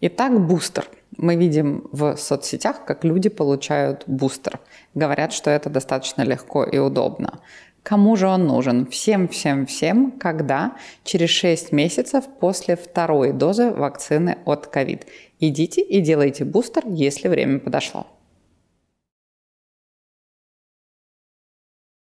Итак, бустер. Мы видим в соцсетях, как люди получают бустер. Говорят, что это достаточно легко и удобно. Кому же он нужен? Всем, всем, всем, когда? Через 6 месяцев после второй дозы вакцины от COVID. Идите и делайте бустер, если время подошло.